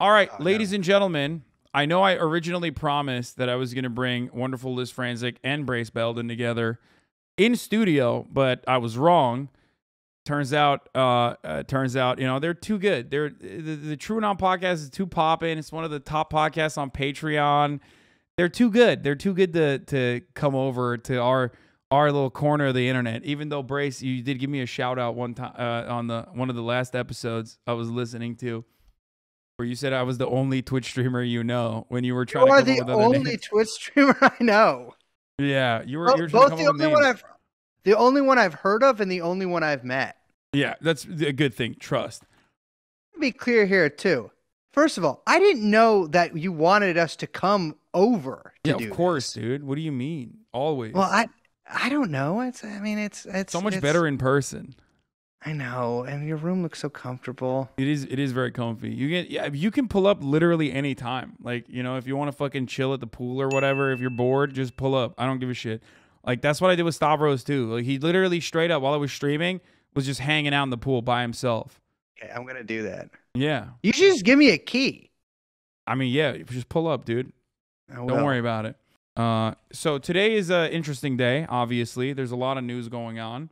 All right, Oh, no. ladies and gentlemen, I know I originally promised that I was going to bring wonderful Liz Franczak and Brace Belden together in studio, but I was wrong. Turns out, uh, uh turns out, you know, they're too good. They're the, the TrueAnon podcast is too poppin'. It's one of the top podcasts on Patreon. They're too good. They're too good to to come over to our our little corner of the internet. Even though Brace, you did give me a shout out one time uh, on the one of the last episodes I was listening to, where you said I was the only Twitch streamer you know when you were trying You to are come the up with other only names. Twitch streamer I know. Yeah, you were. Bo- you were both the only one. I've, the only one I've heard of, and the only one I've met. Yeah, that's a good thing. Trust. be clear here too. First of all, I didn't know that you wanted us to come over to Yeah, do of course, this. dude. What do you mean? Always. Well, I I don't know. It's I mean it's it's so much it's- better in person. I know, and your room looks so comfortable. It is. It is very comfy. You get. Yeah, you can pull up literally any time. Like you know, if you want to fucking chill at the pool or whatever, if you're bored, just pull up. I don't give a shit. Like that's what I did with Stavros too. Like he literally straight up while I was streaming was just hanging out in the pool by himself. Okay, I'm gonna do that. Yeah. You should just give me a key. I mean, yeah. Just pull up, dude. Don't worry about it. Uh, so today is an interesting day. Obviously, there's a lot of news going on.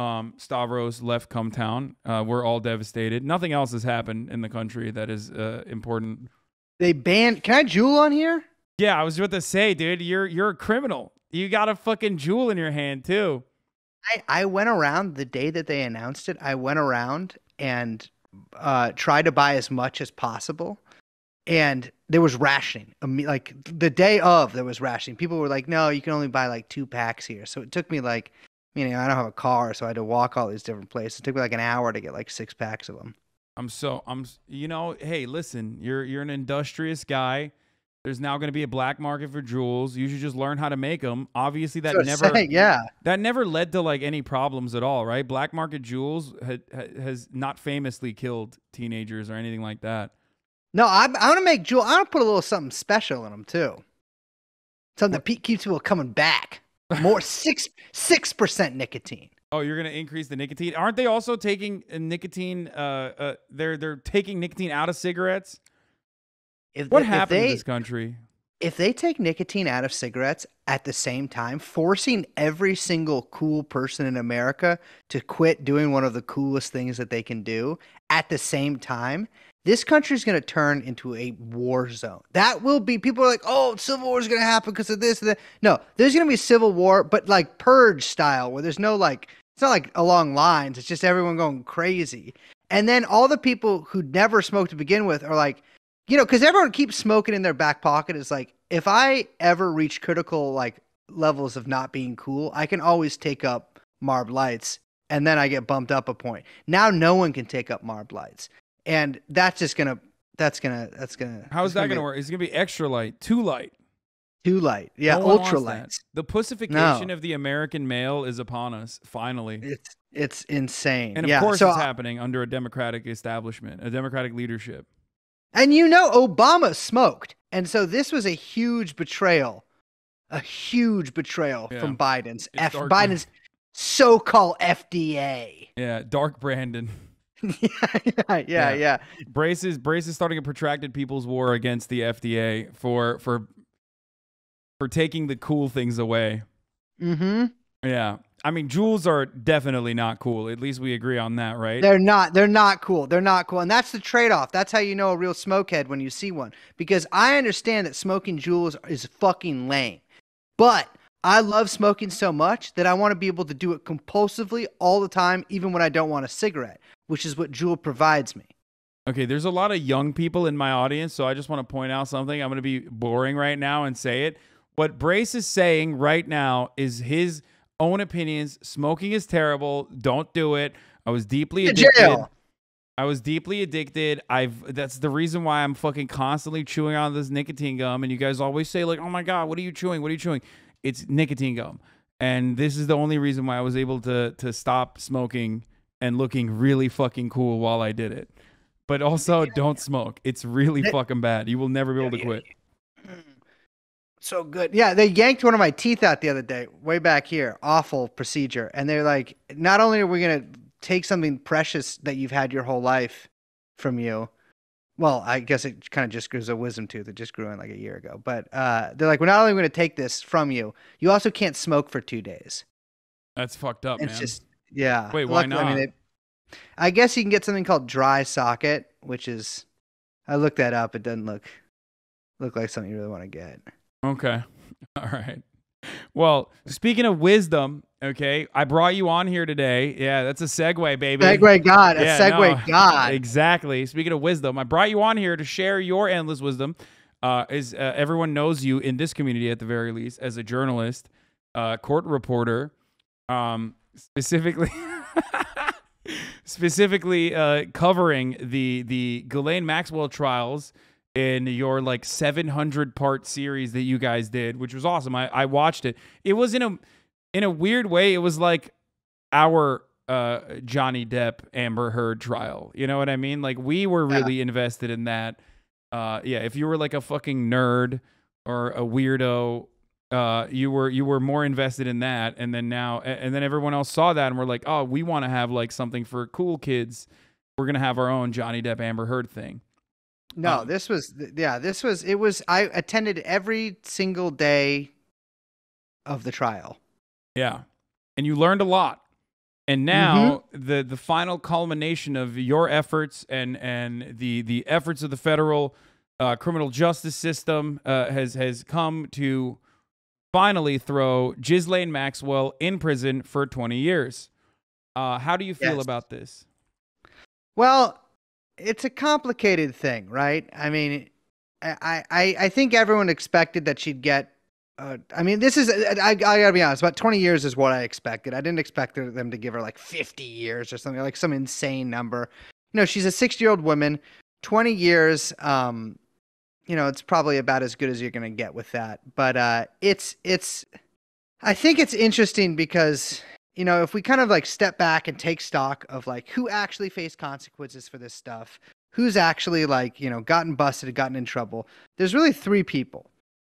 Um, Stavros left Cumtown. Uh, we're all devastated. Nothing else has happened in the country that is uh, important. They banned. Can I Juul on here? Yeah, I was about to say, dude, you're you're a criminal. You got a fucking Juul in your hand too. I, I went around the day that they announced it. I went around and uh, tried to buy as much as possible. And there was rationing. Like the day of, there was rationing. People were like, no, you can only buy like two packs here. So it took me like, you know, I don't have a car, so I had to walk all these different places. It took me like an hour to get like six packs of them. I'm so I'm you know, hey, listen, you're you're an industrious guy. There's now going to be a black market for Juuls. You should just learn how to make them. Obviously, that never say- yeah. that never led to like any problems at all, right? Black market Juuls ha- ha- has not famously killed teenagers or anything like that. No, I'm, I'm gonna make Juul. I'm gonna put a little something special in them too. Something that keeps people coming back. More six six percent nicotine. Oh, you're gonna increase the nicotine? Aren't they also taking uh, nicotine? Uh, uh, they're they're taking nicotine out of cigarettes. If What if happened they, in this country? if they take nicotine out of cigarettes at the same time, forcing every single cool person in America to quit doing one of the coolest things that they can do at the same time, this country is going to turn into a war zone. That will be, people are like, oh, civil war is going to happen because of this and that. No, there's going to be civil war, but like purge style, where there's no like, it's not like along lines, it's just everyone going crazy. And then all the people who never smoked to begin with are like, you know, because everyone keeps smoking in their back pocket. Is like, if I ever reach critical like levels of not being cool, I can always take up Marb lights, and then I get bumped up a point. Now no one can take up Marb lights, and that's just gonna, that's gonna, that's gonna. How's that gonna be work? It's gonna be extra light, too light. Too light, yeah, No ultra light. The pussification No. of the American male is upon us. Finally. It's it's insane. And of yeah, course, so it's I- happening under a democratic establishment, a democratic leadership. And you know, Obama smoked. And so this was a huge betrayal, a huge betrayal Yeah. from Biden's It's F-. Biden's so-called FDA. Yeah, dark Brandon. yeah, yeah, yeah, yeah. Brace is Brace is starting a protracted people's war against the FDA for for for taking the cool things away. Mm-hmm. Yeah. I mean, Juuls are definitely not cool. At least we agree on that, right? They're not. They're not cool. They're not cool. And that's the trade-off. That's how you know a real smokehead when you see one. Because I understand that smoking Juuls is fucking lame, but I love smoking so much that I want to be able to do it compulsively all the time, even when I don't want a cigarette, which is what Juul provides me. Okay, there's a lot of young people in my audience, so I just want to point out something. I'm going to be boring right now and say it. What Brace is saying right now is his own opinions. Smoking is terrible. Don't do it. I was deeply addicted. jail. I was deeply addicted. I've that's the reason why I'm fucking constantly chewing on this nicotine gum and you guys always say like, "Oh my god, what are you chewing? What are you chewing?" It's nicotine gum. And this is the only reason why I was able to to stop smoking and looking really fucking cool while I did it. But also don't smoke. It's really fucking bad. You will never be able to quit. So good. Yeah, they yanked one of my teeth out the other day, way back here. Awful procedure. And they're like, not only are we going to take something precious that you've had your whole life from you, well, I guess it kind of just grew a wisdom tooth. It just grew in like a year ago. But uh, they're like, we're not only going to take this from you, you also can't smoke for two days. That's fucked up, It's man. just yeah. Wait, why Luckily, I, mean, not? they- I guess you can get something called dry socket, which is I looked that up. It doesn't look look like something you really want to get. Okay. All right. Well, speaking of wisdom, okay, I brought you on here today. Yeah, that's a segue, baby. Segue God, a Yeah, segue no, God. Exactly. Speaking of wisdom, I brought you on here to share your endless wisdom. Uh, as uh, everyone knows you in this community, at the very least, as a journalist, uh, court reporter, um, specifically, specifically uh, covering the the Ghislaine Maxwell trials in your like 700 part series that you guys did, which was awesome. I, I watched it. It was in a in a weird way. It was like our uh, Johnny Depp Amber Heard trial. You know what I mean? Like we were Yeah. really invested in that. Uh, yeah, if you were like a fucking nerd or a weirdo, uh, you were you were more invested in that. And then now, and then everyone else saw that and we're like, oh, we want to have like something for cool kids. We're gonna have our own Johnny Depp Amber Heard thing. No, Um, this was yeah, this was it was I attended every single day of the trial. Yeah. And you learned a lot. And now the the final culmination of your efforts and and the the efforts of the federal uh, criminal justice system uh, has has come to finally throw Ghislaine Maxwell in prison for 20 years. Uh, how do you feel Yes. about this? Well, it's a complicated thing, right? I mean, I I, I think everyone expected that she'd get. Uh, I mean, this is I, I gotta be honest. About twenty years is what I expected. I didn't expect them to give her like fifty years or something like some insane number. You know, she's a sixty-year-old woman. Twenty years. Um, you know, it's probably about as good as you're gonna get with that. But uh, it's it's. I think it's interesting because you know, if we kind of like step back and take stock of like who actually faced consequences for this stuff, who's actually like, you know, gotten busted, gotten in trouble, there's really three people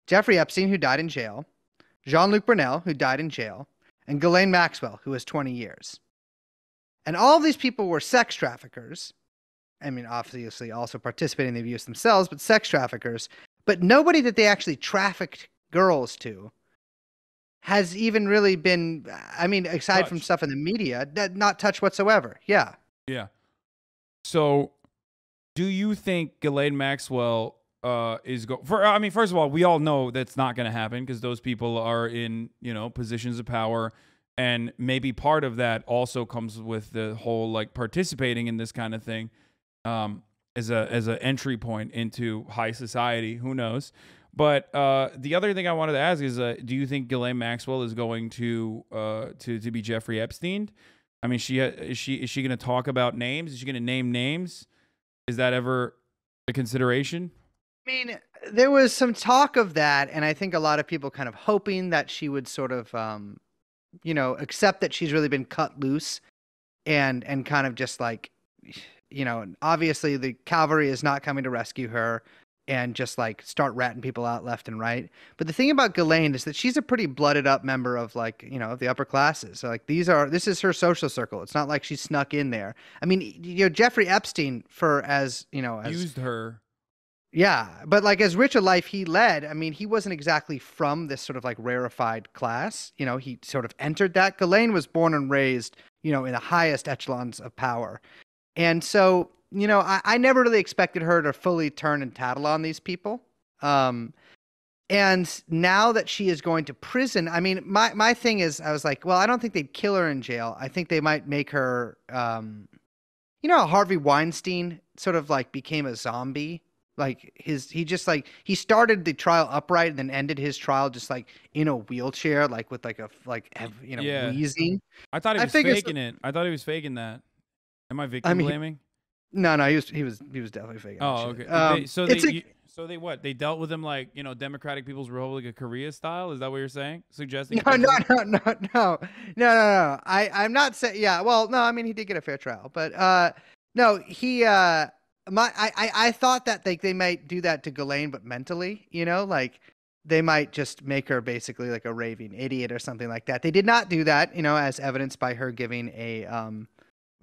Jeffrey Epstein, who died in jail, Jean Luc Brunel, who died in jail, and Ghislaine Maxwell, who was 20 years. And all of these people were sex traffickers. I mean, obviously also participating in the abuse themselves, but sex traffickers. But nobody that they actually trafficked girls to has even really been i mean aside from stuff in the media that not touched whatsoever yeah Yeah. So, do you think Ghislaine Maxwell uh, is go? For I mean, first of all, we all know that's not going to happen because those people are in you know positions of power, and maybe part of that also comes with the whole like participating in this kind of thing, um, as a as an entry point into high society. Who knows? But uh, the other thing I wanted to ask is, uh, do you think Ghislaine Maxwell is going to uh, to to be Jeffrey Epstein? I mean, she is she is she going to talk about names? Is she going to name names? Is that ever a consideration? i mean there was some talk of that and i think a lot of people kind of hoping that she would sort of um you know accept that she's really been cut loose and and kind of just like you know obviously the cavalry is not coming to rescue her and just like start ratting people out left and right. But the thing about Ghislaine is that she's a pretty blooded up member of like, you know, of the upper classes. So like these are this is her social circle. It's not like she snuck in there. I mean, you know, Jeffrey Epstein for as, you know, as Used her. yeah, but like as rich a life he led, I mean, he wasn't exactly from this sort of like rarefied class. You know, he sort of entered that. Ghislaine was born and raised, you know, in the highest echelons of power. And so, you know, I, I never really expected her to fully turn and tattle on these people. Um, and now that she is going to prison, I mean, my, my thing is, I was like, well, I don't think they'd kill her in jail. I think they might make her, um, you know, Harvey Weinstein sort of like became a zombie. Like his, he just like he started the trial upright and then ended his trial just like in a wheelchair, like with like a like you know Yeah. wheezing. I thought he was faking it. I thought he was faking that. Am I victim mean, blaming? No, no, he was he was he was definitely faking. Oh, okay. Um, They- so they a, you, so they what? They dealt with him like you know Democratic People's Republic of Korea style. Is that what you're saying? Suggesting? No, no, no, no, no, no, no, no. I, I'm not saying. Yeah, well, no. I mean, he did get a fair trial, but uh, no, he. Uh, my, I, I, I thought that they, they might do that to Ghislaine, but mentally, you know, like they might just make her basically like a raving idiot or something like that. They did not do that, you know, as evidenced by her giving a um,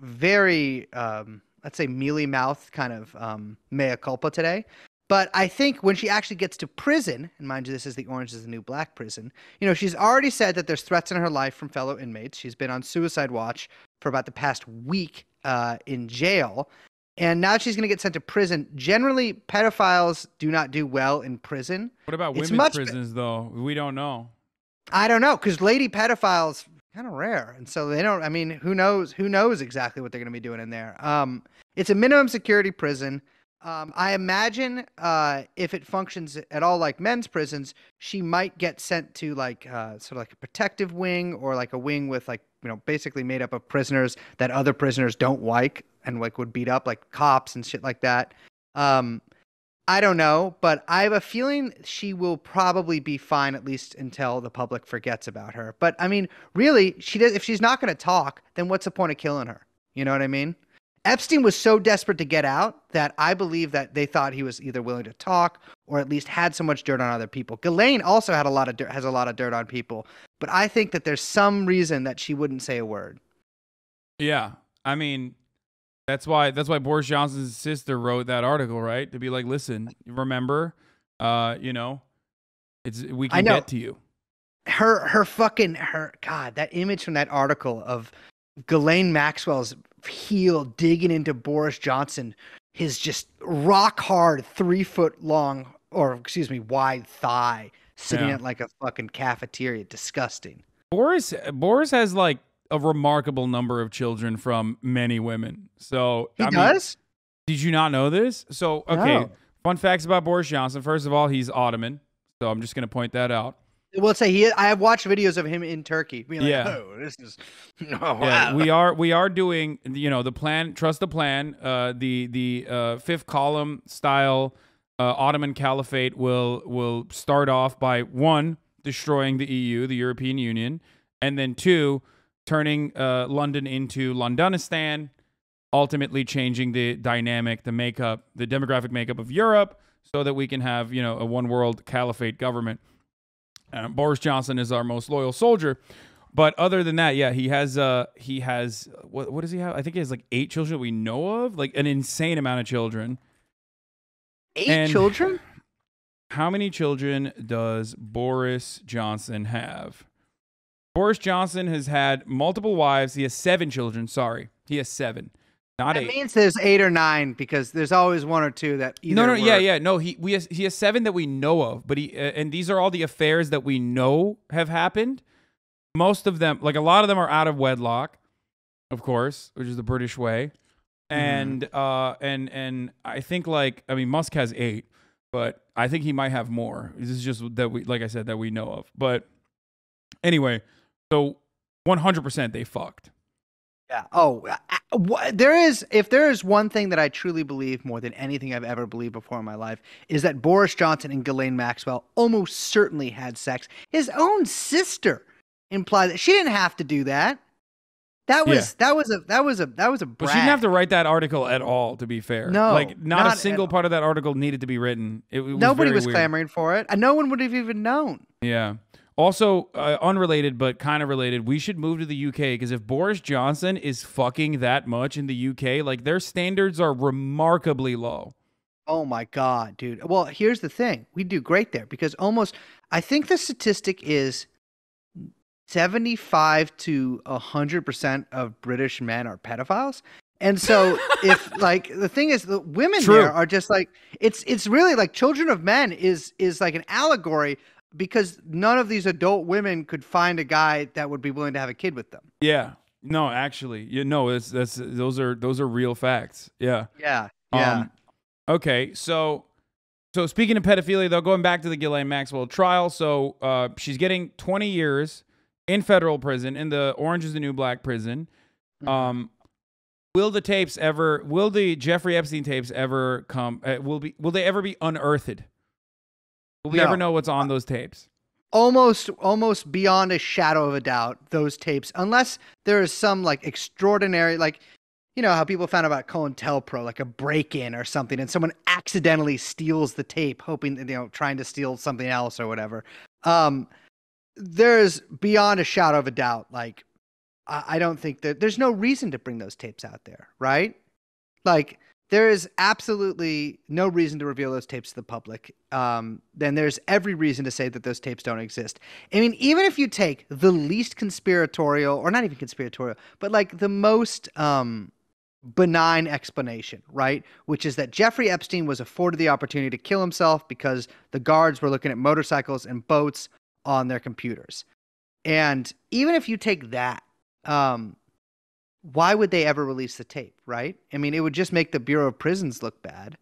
very um, let's say mealy mouth kind of um, mea culpa today. But I think when she actually gets to prison, and mind you, this is the Orange is the New Black prison, you know, she's already said that there's threats in her life from fellow inmates. She's been on suicide watch for about the past week uh, in jail. And now she's going to get sent to prison. Generally, pedophiles do not do well in prison. What about women's much- prisons, though? We don't know. I don't know, because lady pedophiles kind of rare, and so they don't. I mean, who knows? Who knows exactly what they're going to be doing in there? Um, it's a minimum security prison. Um, I imagine uh, if it functions at all like men's prisons, she might get sent to like uh, sort of like a protective wing or like a wing with like you know basically made up of prisoners that other prisoners don't like and like would beat up like cops and shit like that. Um, I don't know, but I have a feeling she will probably be fine at least until the public forgets about her. But I mean, really, she does. If she's not going to talk, then what's the point of killing her? You know what I mean? Epstein was so desperate to get out that I believe that they thought he was either willing to talk or at least had so much dirt on other people. Ghislaine also had a lot of dirt, has a lot of dirt on people, but I think that there's some reason that she wouldn't say a word. Yeah, I mean, that's why that's why Boris Johnson's sister wrote that article, right? To be like, listen, remember, uh, you know, it's we can get to you. her her fucking her god that image from that article of Ghislaine Maxwell's heel digging into Boris Johnson his just rock hard three foot long or excuse me wide thigh sitting Yeah. at like a fucking cafeteria disgusting Boris Boris has like a remarkable number of children from many women. So he I mean, does did you not know this? So okay, No. fun facts about Boris Johnson. First of all, he's Ottoman. So I'm just gonna point that out. well say he I have watched videos of him in Turkey being like Yeah. oh this is oh, Yeah, wow we are we are doing you know the plan trust the plan uh the the uh fifth column style uh, Ottoman Caliphate will will start off by one destroying the EU the European Union and then two turning uh London into Londonistan ultimately changing the dynamic the makeup the demographic makeup of Europe so that we can have you know a one world caliphate government uh, Boris Johnson is our most loyal soldier but other than that, yeah, he has uh he has what what does he have? I think he has like eight children that we know of, like an insane amount of children. eight and- children How many children does Boris Johnson have? Boris Johnson has had multiple wives. He has seven children. Sorry, he has seven, not that eight. means there's eight or nine because there's always one or two that either no, no, yeah, were- yeah, no. He we has, he has seven that we know of, but he uh, and these are all the affairs that we know have happened. Most of them, like a lot of them, are out of wedlock, of course, which is the British way. And uh, and and I think like I mean Musk has eight, but I think he might have more. This is just that we, like I said, that we know of. But anyway, so one hundred percent they fucked. Yeah. Oh, uh, uh, there is. If there is one thing that I truly believe more than anything I've ever believed before in my life, is that Boris Johnson and Ghislaine Maxwell almost certainly had sex. His own sister implied that she didn't have to do that. That was that was a that was a that was a But she didn't have to write that article at all, to be fair. No, like not, not a single part of that article needed to be written. It, it was Nobody was weird. clamoring for it, and no one would have even known. Yeah. Also, uh, unrelated but kind of related, we should move to the UK because if Boris Johnson is fucking that much in the UK, like their standards are remarkably low. Oh my god, dude. Well, here's the thing. We do great there because almost I think the statistic is 75 to 100% of British men are pedophiles. And so if like the thing is the women True. there are just like it's it's really like children of men is is like an allegory because none of these adult women could find a guy that would be willing to have a kid with them. Yeah. No, actually, you know, it's that's those are those are real facts. Yeah. Yeah. Yeah. Um, okay, so so speaking of pedophilia, though, going back to the Ghislaine Maxwell trial, so uh, she's getting 20 years in federal prison in the Orange is the New Black prison. Mm-hmm. Um, will the tapes ever? Will the Jeffrey Epstein tapes ever come? Uh, will be? Will they ever be unearthed? Will we No. ever know what's on those tapes? almost almost beyond a shadow of a doubt those tapes unless there is some like extraordinary like you know how people found about COINTELPRO like a break-in or something and someone accidentally steals the tape hoping that you know trying to steal something else or whatever um there's beyond a shadow of a doubt like I, I don't think that there's no reason to bring those tapes out there right Like there is absolutely no reason to reveal those tapes to the public. Um, then there's every reason to say that those tapes don't exist. I mean, even if you take the least conspiratorial, or not even conspiratorial, but like the most um, benign explanation, right? Which is that Jeffrey Epstein was afforded the opportunity to kill himself because the guards were looking at motorcycles and boats on their computers. And even if you take that, um, why would they ever release the tape, right? I mean, it would just make the Bureau of Prisons look bad.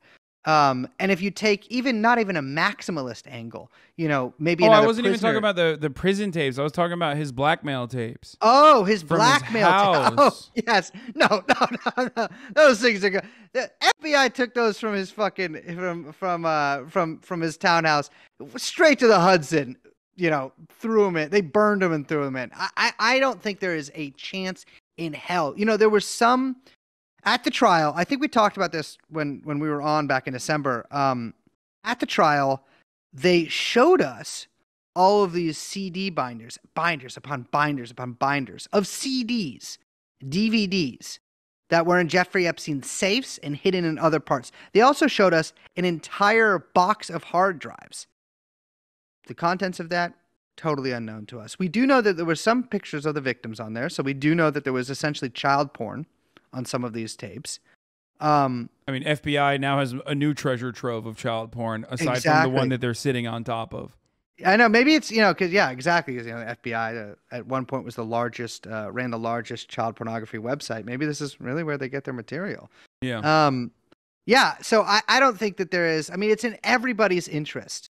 Um, and if you take even not even a maximalist angle, you know, maybe oh, I wasn't prisoner... even talking about the the prison tapes. I was talking about his blackmail tapes. Oh, his blackmail. tapes. oh, yes. No, no, no, no. Those things are good. The FBI took those from his fucking from from uh from from his townhouse straight to the Hudson. You know, threw him in. They burned him and threw him in. I, I, I don't think there is a chance in hell. You know, there were some at the trial. I think we talked about this when when we were on back in December. Um, at the trial, they showed us all of these CD binders, binders upon binders upon binders of CDs, DVDs that were in Jeffrey Epstein's safes and hidden in other parts. They also showed us an entire box of hard drives. The contents of that totally unknown to us. We do know that there were some pictures of the victims on there, so we do know that there was essentially child porn on some of these tapes. Um, I mean, FBI now has a new treasure trove of child porn aside exactly. from the one that they're sitting on top of. I know maybe it's you know because yeah exactly because you know the FBI uh, at one point was the largest uh, ran the largest child pornography website. Maybe this is really where they get their material. Yeah. Um, yeah. So I I don't think that there is. I mean, it's in everybody's interest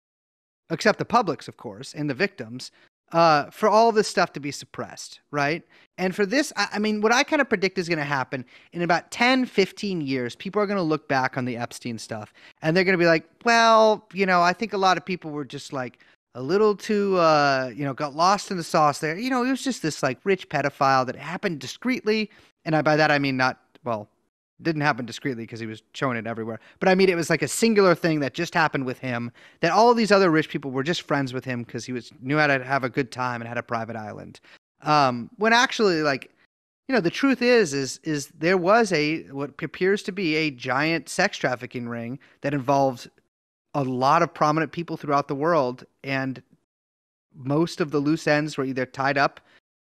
except the public's, of course, and the victims, uh, for all this stuff to be suppressed, right? And for this, I, I mean, what I kind of predict is going to happen in about 10, 15 years, people are going to look back on the Epstein stuff and they're going to be like, well, you know, I think a lot of people were just like, a little too uh, you know got lost in the sauce there you know it was just this like rich pedophile that happened discreetly and I, by that i mean not well didn't happen discreetly because he was showing it everywhere. But I mean, it was like a singular thing that just happened with him. That all these other rich people were just friends with him because he was knew how to have a good time and had a private island. Um, when actually, like, you know, the truth is, is is there was a what appears to be a giant sex trafficking ring that involved a lot of prominent people throughout the world, and most of the loose ends were either tied up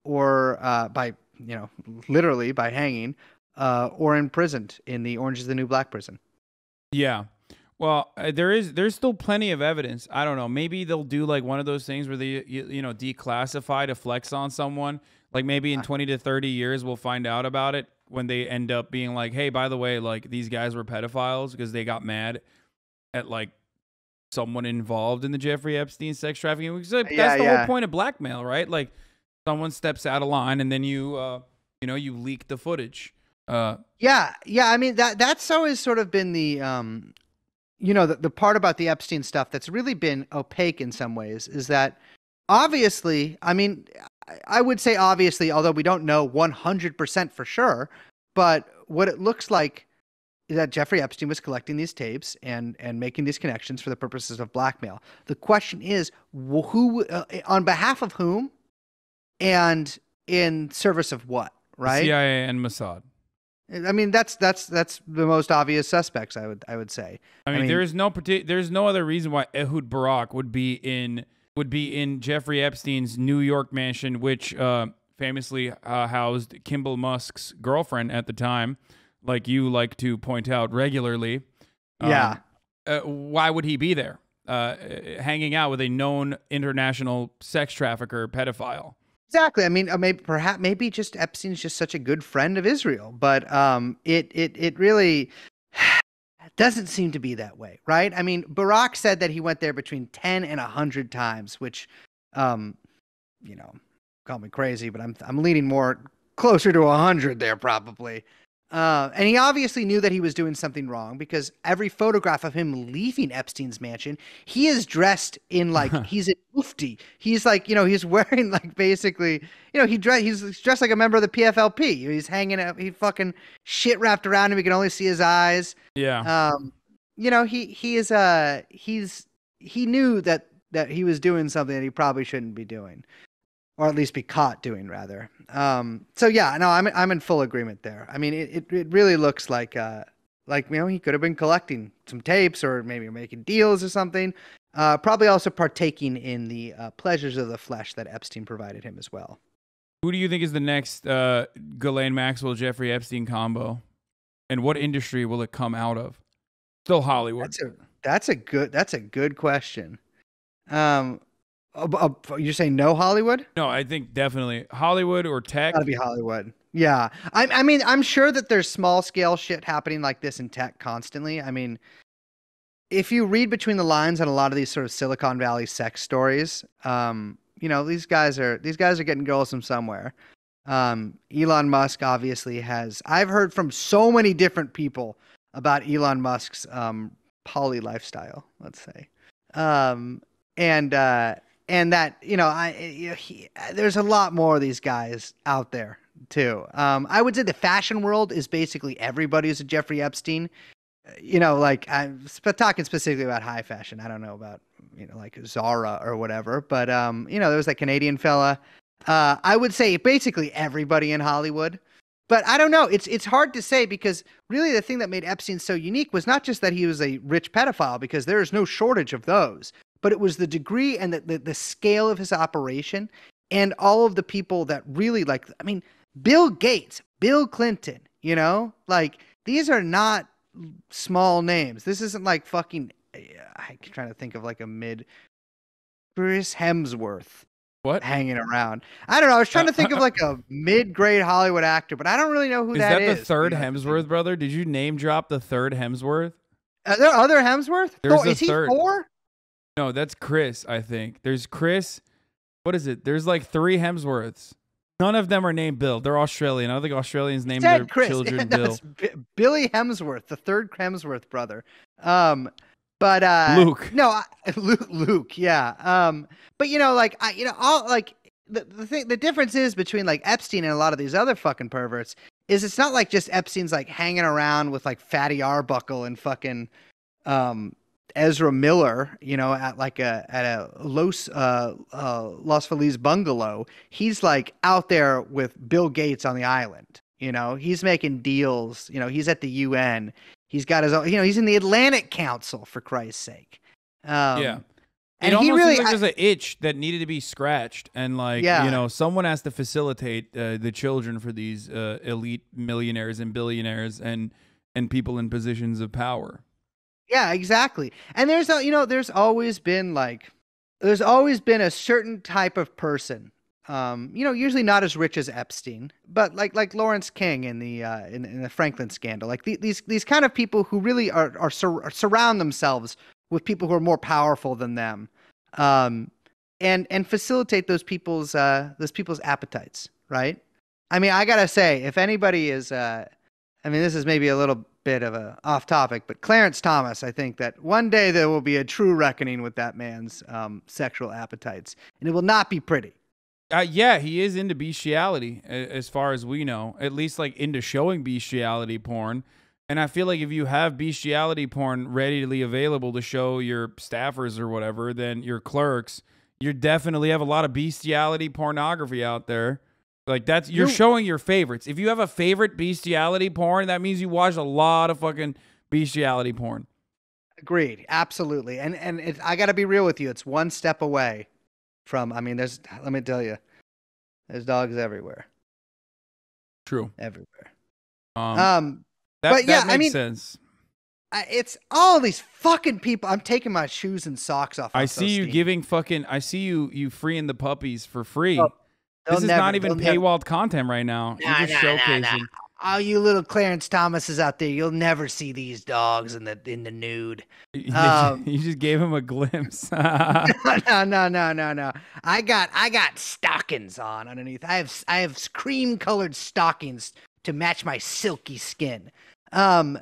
or uh, by you know literally by hanging uh, or imprisoned in the Orange is the New Black prison. Yeah. Well, uh, there is there's still plenty of evidence. I don't know. Maybe they'll do like one of those things where they you, you know declassify to flex on someone. Like maybe in 20 to 30 years we'll find out about it when they end up being like, "Hey, by the way, like these guys were pedophiles because they got mad at like someone involved in the Jeffrey Epstein sex trafficking." Because that's yeah, the yeah. whole point of blackmail, right? Like someone steps out of line and then you uh you know, you leak the footage. Uh, yeah, yeah. I mean that that's always sort of been the um, you know, the, the part about the Epstein stuff that's really been opaque in some ways is that obviously, I mean, I would say obviously, although we don't know 100% for sure, but what it looks like is that Jeffrey Epstein was collecting these tapes and and making these connections for the purposes of blackmail. The question is, who, uh, on behalf of whom, and in service of what? Right? CIA and Mossad. I mean, that's that's that's the most obvious suspects. I would I would say. I mean, I mean there is no partic- there's no other reason why Ehud Barak would be in would be in Jeffrey Epstein's New York mansion, which uh, famously uh, housed Kimbal Musk's girlfriend at the time, like you like to point out regularly. Um, yeah. Uh, why would he be there, uh, hanging out with a known international sex trafficker, pedophile? Exactly. I mean, uh, maybe perhaps maybe just Epstein's just such a good friend of Israel, but um, it it it really doesn't seem to be that way, right? I mean, Barak said that he went there between ten and hundred times, which, um, you know, call me crazy, but I'm I'm leaning more closer to hundred there probably. Uh, and he obviously knew that he was doing something wrong because every photograph of him leaving Epstein's mansion, he is dressed in like he's a mufti. He's like, you know, he's wearing like basically, you know, he dress he's dressed like a member of the PFLP. He's hanging out, he fucking shit wrapped around him. You can only see his eyes. Yeah. Um, you know, he he is uh he's he knew that that he was doing something that he probably shouldn't be doing or at least be caught doing rather. Um, so yeah, no, I'm I'm in full agreement there. I mean, it it, it really looks like uh, like you know he could have been collecting some tapes or maybe making deals or something. Uh, probably also partaking in the uh, pleasures of the flesh that Epstein provided him as well. Who do you think is the next uh, Ghislaine Maxwell Jeffrey Epstein combo, and what industry will it come out of? Still Hollywood. That's a that's a good that's a good question. Um, uh, uh, you're saying no Hollywood? No, I think definitely Hollywood or tech. Gotta be Hollywood. Yeah, I, I mean, I'm sure that there's small scale shit happening like this in tech constantly. I mean, if you read between the lines on a lot of these sort of Silicon Valley sex stories, um, you know, these guys are these guys are getting girls from somewhere. Um, Elon Musk obviously has. I've heard from so many different people about Elon Musk's um, poly lifestyle. Let's say, um, and uh, and that you know, I he, there's a lot more of these guys out there too. Um, I would say the fashion world is basically everybody a Jeffrey Epstein. You know, like I'm talking specifically about high fashion. I don't know about you know like Zara or whatever, but um, you know there was that Canadian fella. Uh, I would say basically everybody in Hollywood. But I don't know. It's it's hard to say because really the thing that made Epstein so unique was not just that he was a rich pedophile, because there is no shortage of those, but it was the degree and the, the, the scale of his operation and all of the people that really like I mean, Bill Gates, Bill Clinton, you know? Like these are not small names. This isn't like fucking I'm trying to think of like a mid Chris Hemsworth. What? Hanging around. I don't know. I was trying to think of like a mid-grade Hollywood actor, but I don't really know who is that, that is. the third Hemsworth brother? Did you name drop the third Hemsworth? Are there other Hemsworth? Is he third. four? No, that's Chris. I think there's Chris. What is it? There's like three Hemsworths. None of them are named Bill. They're Australian. I don't think Australians name their Chris. children no, Bill. B- Billy Hemsworth, the third Hemsworth brother. Um, but uh, Luke. No, I, Luke. Luke. Yeah. Um, but you know, like I, you know, all like the the thing, the difference is between like Epstein and a lot of these other fucking perverts is it's not like just Epstein's like hanging around with like Fatty Arbuckle and fucking um Ezra Miller, you know, at like a at a Los uh, uh, Los Feliz bungalow. He's like out there with Bill Gates on the island. You know, he's making deals. You know, he's at the UN. He's got his own. You know, he's in the Atlantic Council for Christ's sake. Um, yeah. And it he almost really, seems like I- there's an itch that needed to be scratched, and like Yeah. you know, someone has to facilitate uh, the children for these uh, elite millionaires and billionaires and and people in positions of power. Yeah, exactly. And there's a, you know, there's always been like there's always been a certain type of person. Um, you know, usually not as rich as Epstein, but like like Lawrence King in the uh, in, in the Franklin scandal. Like the, these these kind of people who really are are, sur- surround themselves with people who are more powerful than them. Um, and and facilitate those people's uh those people's appetites, right? I mean, I got to say if anybody is uh I mean, this is maybe a little bit of a off topic, but Clarence Thomas, I think that one day there will be a true reckoning with that man's um, sexual appetites, and it will not be pretty. Uh, yeah, he is into bestiality, as far as we know. At least like into showing bestiality porn. And I feel like if you have bestiality porn readily available to show your staffers or whatever, then your clerks, you definitely have a lot of bestiality pornography out there. Like that's you're You- showing your favorites. If you have a favorite bestiality porn, that means you watch a lot of fucking bestiality porn. Agreed, absolutely. And and it, I got to be real with you. It's one step away from. I mean, there's. Let me tell you, there's dogs everywhere, True. everywhere. Um, Um, that, but yeah, that I mean- sense. I, it's all these fucking people. I'm taking my shoes and socks off. I see you steamed. giving fucking. I see you you freeing the puppies for free. Oh, this They'll is never- not even they'll never- paywalled content right now. Nah, You're just nah, nah, showcasing. nah. All you little Clarence Thomases out there, you'll never see these dogs in the in the nude. You, Um, you just gave him a glimpse. no, no, no, no, no. I got I got stockings on underneath. I have I have cream colored stockings to match my silky skin. Um,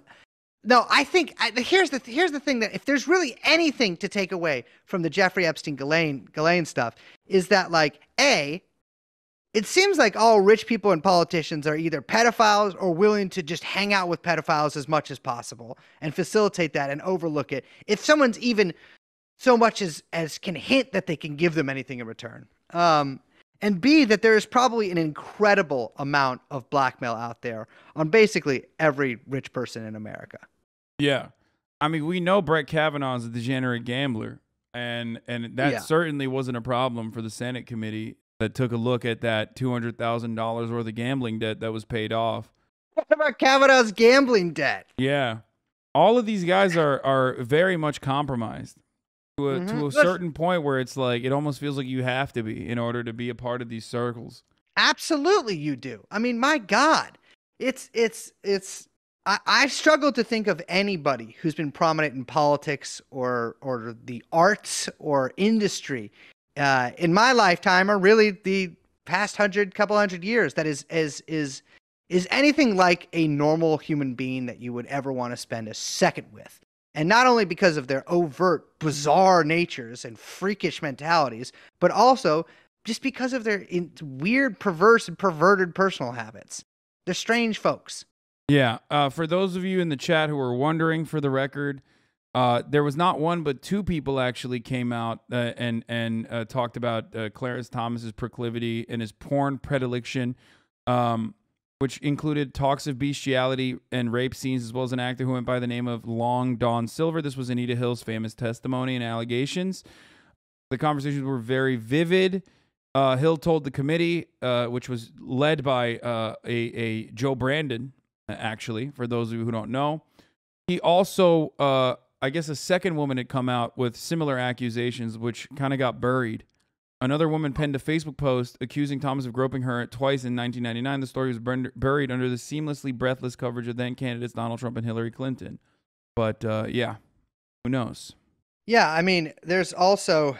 no, I think I, here's the here's the thing that if there's really anything to take away from the Jeffrey Epstein Ghislaine Ghislaine stuff is that like a it seems like all rich people and politicians are either pedophiles or willing to just hang out with pedophiles as much as possible and facilitate that and overlook it. If someone's even so much as as can hint that they can give them anything in return. Um, and B, that there is probably an incredible amount of blackmail out there on basically every rich person in America. Yeah. I mean, we know Brett Kavanaugh's a degenerate gambler, and and that Yeah. certainly wasn't a problem for the Senate committee that took a look at that two hundred thousand dollars worth of gambling debt that was paid off. What about Kavanaugh's gambling debt? Yeah, all of these guys are are very much compromised to a Mhm. to a certain point where it's like it almost feels like you have to be in order to be a part of these circles. Absolutely, you do. I mean, my God, it's it's it's. I, I struggle to think of anybody who's been prominent in politics or or the arts or industry uh, in my lifetime, or really the past hundred, couple hundred years, that is is is is anything like a normal human being that you would ever want to spend a second with. And not only because of their overt, bizarre natures and freakish mentalities, but also just because of their weird, perverse, and perverted personal habits. They're strange folks. Yeah. Uh, for those of you in the chat who are wondering, for the record, uh, there was not one but two people actually came out uh, and and uh, talked about uh, Clarence Thomas's proclivity and his porn predilection, um, which included talks of bestiality and rape scenes, as well as an actor who went by the name of Long Dong Silver. This was Anita Hill's famous testimony and allegations. The conversations were very vivid. Uh, Hill told the committee, uh, which was led by uh, a, a Joe Brandon, actually, for those of you who don't know. He also, I guess, a second woman had come out with similar accusations, which kind of got buried. Another woman penned a Facebook post accusing Thomas of groping her twice in 1999. The story was buried under the seamlessly breathless coverage of then candidates Donald Trump and Hillary Clinton. But uh, yeah, who knows? Yeah, I mean, there's also,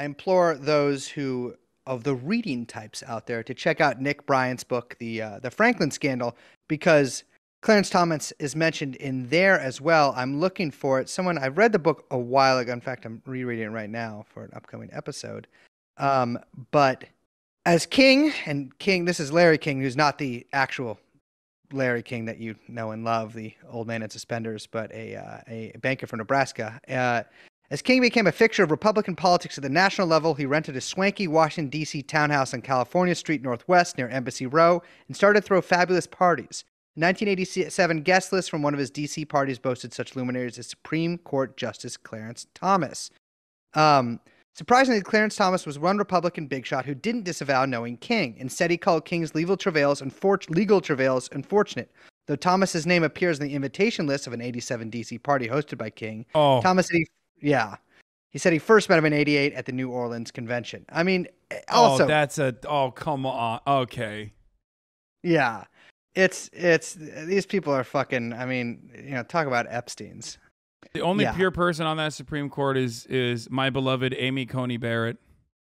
I implore those who of the reading types out there to check out Nick Bryant's book, the uh, the Franklin Scandal, because Clarence Thomas is mentioned in there as well. I'm looking for it. Someone I've read the book a while ago. In fact, I'm rereading it right now for an upcoming episode. Um, but as King and King, this is Larry King, who's not the actual Larry King that you know and love, the old man in suspenders, but a uh, a banker from Nebraska. Uh, as King became a fixture of Republican politics at the national level, he rented a swanky Washington, D.C. townhouse on California Street Northwest near Embassy Row and started to throw fabulous parties. In 1987 guest list from one of his D.C. parties boasted such luminaries as Supreme Court Justice Clarence Thomas. Um, surprisingly, Clarence Thomas was one Republican big shot who didn't disavow knowing King. Instead, he called King's legal travails, unfor- legal travails unfortunate. Though Thomas's name appears in the invitation list of an 87 D.C. party hosted by King, Oh, Thomas said he, yeah, he said he first met him in '88 at the New Orleans convention. I mean, eh, oh, also, that's a. Oh, come on. Okay. yeah, it's it's these people are fucking. I mean, you know, talk about Epstein's. The only Yeah. pure person on that Supreme Court is is my beloved Amy Coney Barrett.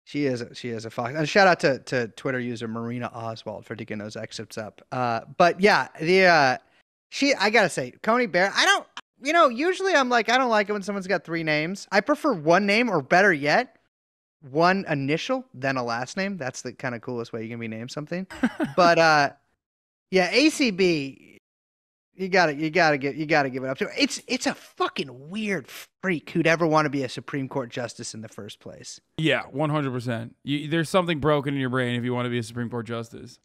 She is she is a fox. And shout out to to Twitter user Marina Oswald for digging those excerpts up. Uh, but yeah, the uh, she I gotta say, Coney Barrett. I don't. You know, usually I'm like, I don't like it when someone's got three names. I prefer one name, or better yet, one initial then a last name. That's the kind of coolest way you can be named something. but uh, yeah, ACB, you gotta you gotta get you gotta give it up to. her. It's it's a fucking weird freak who'd ever want to be a Supreme Court justice in the first place. Yeah, one hundred percent. There's something broken in your brain if you want to be a Supreme Court justice.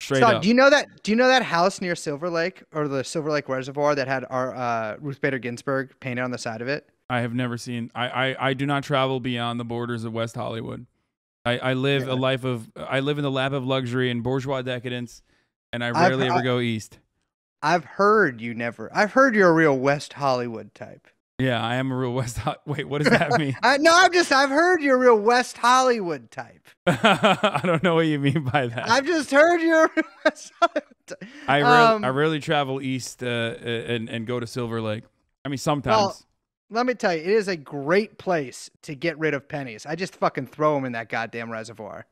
Straight Scott, up. do you know that? Do you know that house near Silver Lake or the Silver Lake Reservoir that had our uh, Ruth Bader Ginsburg painted on the side of it? I have never seen. I, I I do not travel beyond the borders of West Hollywood. I I live Yeah. a life of. I live in the lap of luxury and bourgeois decadence, and I I've- rarely ever I- go east. I've heard you never. I've heard you're a real West Hollywood type. Yeah, I am a real West. Ho- Wait, what does that mean? I, no, I'm just. I've heard you're a real West Hollywood type. I don't know what you mean by that. I've just heard you're. West Hollywood type. I rarely, Um, I rarely travel east uh, and and go to Silver Lake. I mean, sometimes. Well, Let me tell you, it is a great place to get rid of pennies. I just fucking throw them in that goddamn reservoir.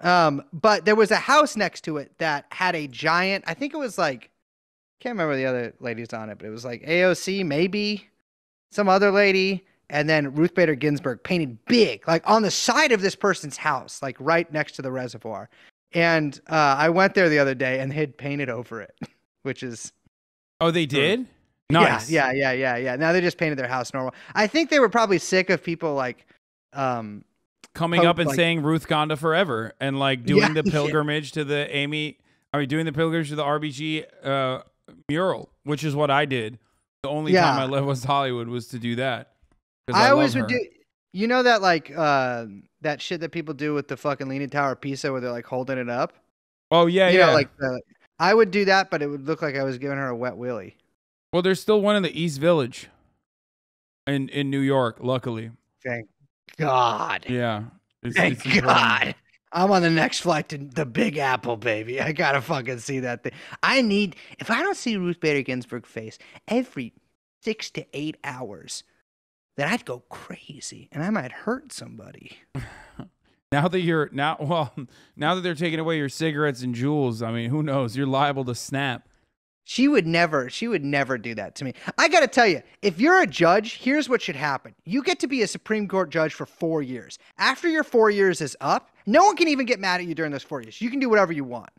Um, but there was a house next to it that had a giant. I think it was like, can't remember the other ladies on it, but it was like AOC, maybe some other lady, and then Ruth Bader Ginsburg painted big, like on the side of this person's house, like right next to the reservoir. And uh, I went there the other day, and they had painted over it, which is oh, they did. Nice. yeah, yeah, yeah, yeah, yeah. Now they just painted their house normal. I think they were probably sick of people like, um, coming Pope, up and like- saying Ruth Gonda forever and like doing Yeah, the yeah. pilgrimage to the Amy I mean doing the pilgrimage to the RBG uh mural, which is what I did. The only Yeah. time I left West Hollywood was to do that. I, love always would her. do. You know that like uh, that shit that people do with the fucking Leaning Tower of Pisa, where they're like holding it up. Oh yeah, you yeah. know, like the, I would do that, but it would look like I was giving her a wet willy. well, there's still one in the East Village, in in New York. Luckily, Thank God. yeah. It's, Thank it's. God. I'm on the next flight to the Big Apple, baby. I gotta fucking see that thing. I need. If I don't see Ruth Bader Ginsburg face every six to eight hours, then I'd go crazy and I might hurt somebody. Now that you're now, well, now that they're taking away your cigarettes and Juuls, I mean, who knows? You're liable to snap. She would never, she would never do that to me. I got to tell you, if you're a judge, here's what should happen. You get to be a Supreme Court judge for four years. After your four years is up, no one can even get mad at you during those four years. You can do whatever you want.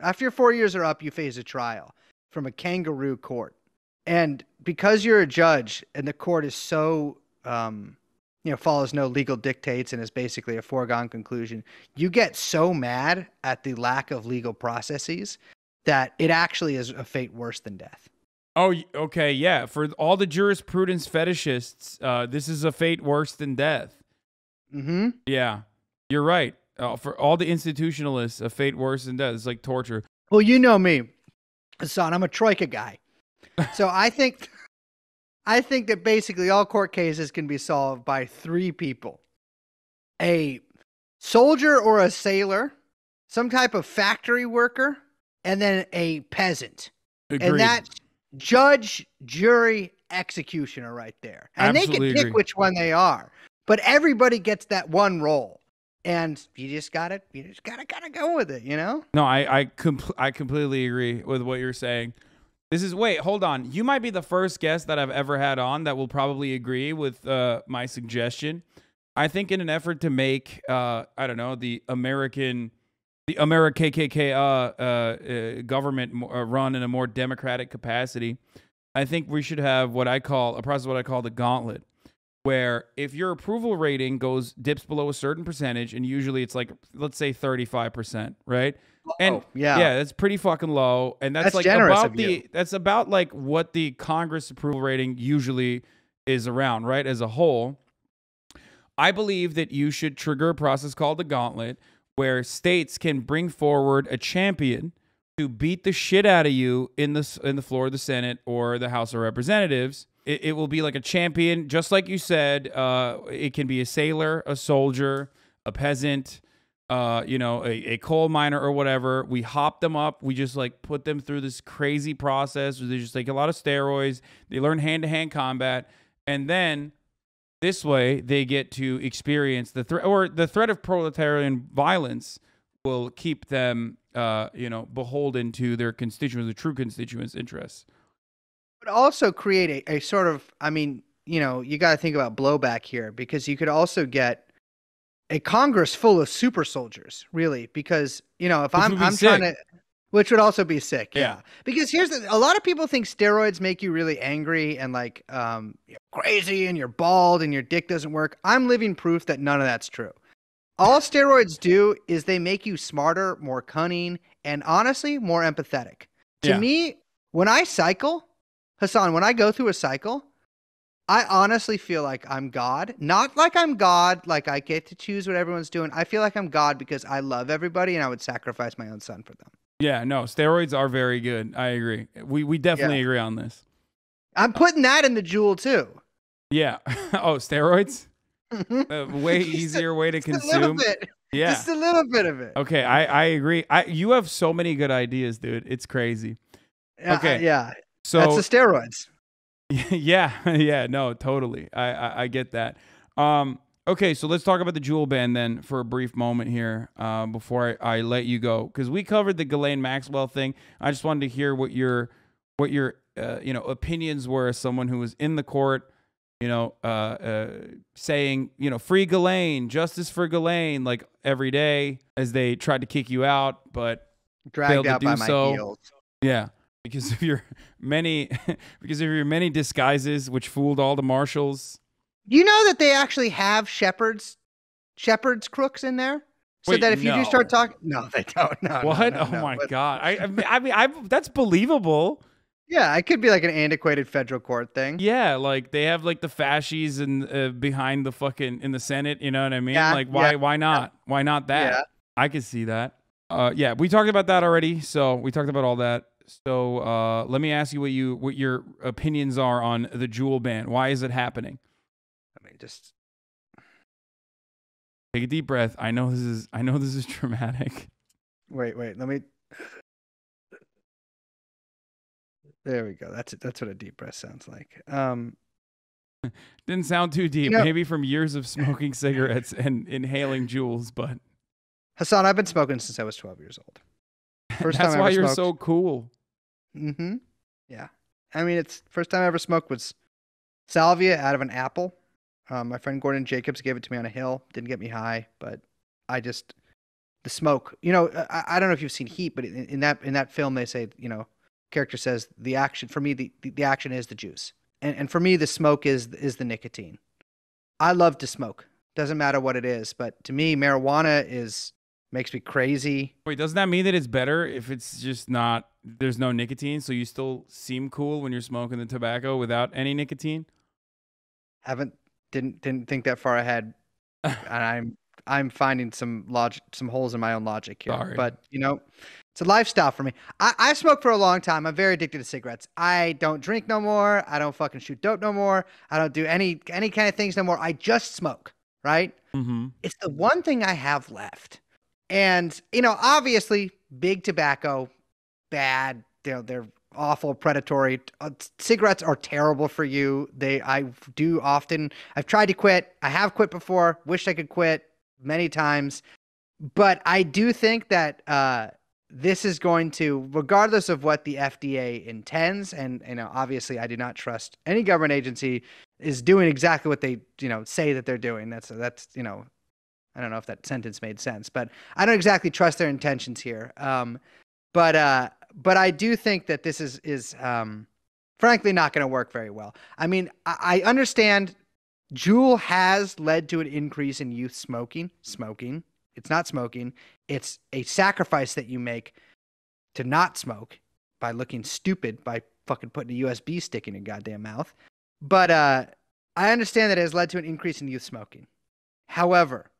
After your four years are up, you face a trial from a kangaroo court. And because you're a judge and the court is so, um, you know, follows no legal dictates and is basically a foregone conclusion, you get so mad at the lack of legal processes that it actually is a fate worse than death. Oh, okay, yeah. For all the jurisprudence fetishists, uh, this is a fate worse than death. Mm-hmm. Yeah, you're right. Uh, for all the institutionalists, a fate worse than death. It's like torture. Well, you know me, son. I'm a troika guy, so I think, I think that basically all court cases can be solved by three people: a soldier or a sailor, some type of factory worker, and then a peasant. Agreed. And that's judge, jury, executioner right there. And they can pick agree. which one they are. But everybody gets that one role. And you just gotta you just gotta gotta go with it, you know? No, I I, compl- I completely agree with what you're saying. This is wait, hold on. You might be the first guest that I've ever had on that will probably agree with uh, my suggestion. I think in an effort to make uh, I don't know the American the America KKK uh, uh, uh, government uh, run in a more democratic capacity, I think we should have what I call a process what I call the gauntlet, where if your approval rating goes dips below a certain percentage, and usually it's like let's say thirty five percent, right? And Oh, yeah. yeah, that's pretty fucking low, and that's, That's like about the that's about like what the Congress approval rating usually is around, right? As a whole, I believe that you should trigger a process called the gauntlet, where states can bring forward a champion to beat the shit out of you in the in the floor of the Senate or the House of Representatives. It, it will be like a champion, just like you said. Uh, it can be a sailor, a soldier, a peasant, uh, you know, a, a coal miner or whatever. We hop them up. We just like put them through this crazy process. Where they just take a lot of steroids. They learn hand to hand combat, and then this way they get to experience the threat or the threat of proletarian violence will keep them, uh, you know, beholden to their constituents, the true constituents' interests. But also create a, a sort of I mean, you know, you gotta think about blowback here because you could also get a Congress full of super soldiers, really, because you know, if Which I'm I'm trying to which would also be sick, yeah. Yeah. Because here's the, a lot of people think steroids make you really angry and like um you're crazy and you're bald and your dick doesn't work. I'm living proof that none of that's true. All steroids do is they make you smarter, more cunning, and honestly, more empathetic. To Yeah. me, when I cycle, Hassan, when I go through a cycle, I honestly feel like I'm God. Not like I'm God, like I get to choose what everyone's doing. I feel like I'm God because I love everybody and I would sacrifice my own son for them. Yeah, no, steroids are very good. I agree. We we definitely agree on this. I'm putting that in the Juul too. Yeah. oh, steroids? Just A way easier way to a little consume. bit. Yeah. Just a little bit of it. Okay, I I agree. I you have so many good ideas, dude. It's crazy. Yeah, okay. yeah. So That's the steroids. yeah, yeah, no, totally. I, I I get that. Um, okay, so let's talk about the Juul band then for a brief moment here, uh, before I, I let you go, because we covered the Ghislaine Maxwell thing. I just wanted to hear what your what your uh, you know opinions were as someone who was in the court, you know, uh, uh, saying you know free Ghislaine, justice for Ghislaine, like every day as they tried to kick you out, but Dragged out by do my so. heels. yeah, because of your many because of your many disguises which fooled all the marshals. You know that they actually have shepherds, shepherds crooks in there, so Wait, that if you do start talking, no, they don't. No, no, What? no, oh my but- god! I I mean, I, that's believable. Yeah, it could be like an antiquated federal court thing. Yeah, like they have like the fasces and uh, behind the fucking in the Senate. You know what I mean? Yeah, like why yeah, why not? Why not that? Yeah. I could see that. Uh, yeah, we talked about that already. So we talked about all that. So uh, let me ask you what you what your opinions are on the Juul ban. Why is it happening? Just Take a deep breath. I know this is I know this is traumatic. wait, wait. Let me. There we go. That's it. That's what a deep breath sounds like. Um, Didn't sound too deep. know- Maybe from years of smoking cigarettes and inhaling Juuls, but Hassan, I've been smoking since I was 12 years old. First that's time I why you're smoked. so cool. Mm-hmm. Yeah. I mean, it's first time I ever smoked was salvia out of an apple. Um, my friend Gordon Jacobs gave it to me on a hill. Didn't get me high, but I just the smoke. You know, I, I don't know if you've seen Heat, but in, in that in that film they say, you know, character says the action for me the, the, the action is the juice, and and for me the smoke is is the nicotine. I love to smoke. Doesn't matter what it is, but to me marijuana is makes me crazy. Wait, doesn't that mean that it's better if it's just not there's no nicotine, so you still seem cool when you're smoking the tobacco without any nicotine? haven't didn't didn't think that far ahead and i'm i'm finding some logic some holes in my own logic here Sorry. but you know it's a lifestyle for me I, i've smoked for a long time i'm very addicted to cigarettes i don't drink no more i don't fucking shoot dope no more i don't do any any kind of things no more i just smoke right Mm-hmm. it's the one thing I have left. And, you know, obviously, big tobacco, bad. They're, they're awful, predatory. Uh, cigarettes are terrible for you. They, I do often, I've tried to quit. I have quit before, wish I could quit many times. But I do think that uh, this is going to, regardless of what the FDA intends, and, you know, obviously, I do not trust any government agency is doing exactly what they you know say that they're doing that's that's you know i don't know if that sentence made sense but i don't exactly trust their intentions here um but uh but i do think that this is is um frankly not going to work very well i mean I, I understand Juul has led to an increase in youth smoking smoking it's not smoking it's a sacrifice that you make to not smoke by looking stupid by fucking putting a usb stick in your goddamn mouth but uh, I understand that it has led to an increase in youth smoking. However,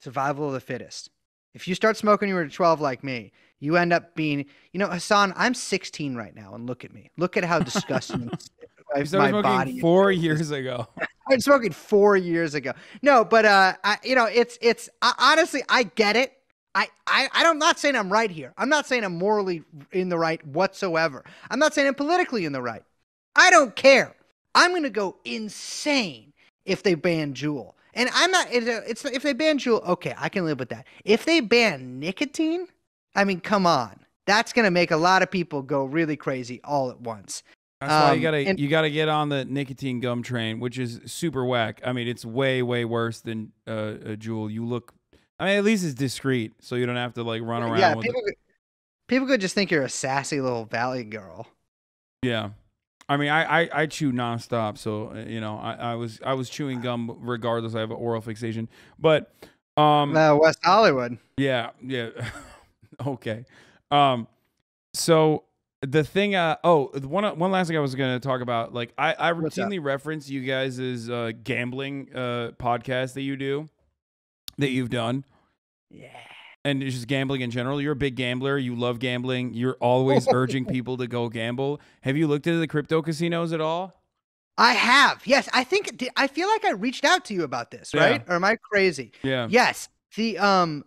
survival of the fittest. If you start smoking when you were 12 like me, you end up being, you know, Hassan, I'm 16 right now, and look at me. Look at how disgusting my, my smoking body. four years ago. I've smoking four years ago. No, but uh, I, you know, it's it's I, honestly, I get it. I, I, I don't, I'm not saying I'm right here. I'm not saying I'm morally in the right whatsoever. I'm not saying I'm politically in the right. I don't care. I'm going to go insane if they ban Juul. And I'm not, it's, it's if they ban Juul, okay, I can live with that. If they ban nicotine, I mean, come on. That's going to make a lot of people go really crazy all at once. That's why you Um, gotta and- you gotta get on the nicotine gum train, which is super whack. I mean, it's way way worse than uh, a Juul. You look, I mean, at least it's discreet, so you don't have to like run around yeah, with. people, could, people could just think you're a sassy little valley girl. Yeah, I mean, I, I I chew nonstop, so uh, you know, I, I was I was chewing gum regardless. I have an oral fixation, but um, Uh, West Hollywood. Yeah, yeah. okay. Um so the thing uh oh, the one one last thing I was going to talk about like I I What's up? routinely reference you guys' uh gambling uh podcast that you do that you've done Yeah. And it's just gambling in general. You're a big gambler, you love gambling, you're always urging people to go gamble. Have you looked into the crypto casinos at all? I have. Yes, I think I feel like I reached out to you about this, Yeah. right? Or am I crazy? Yeah. Yes. The um